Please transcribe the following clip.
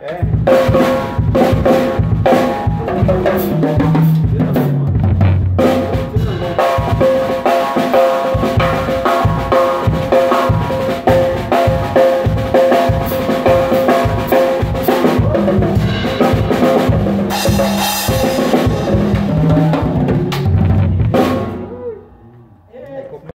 É.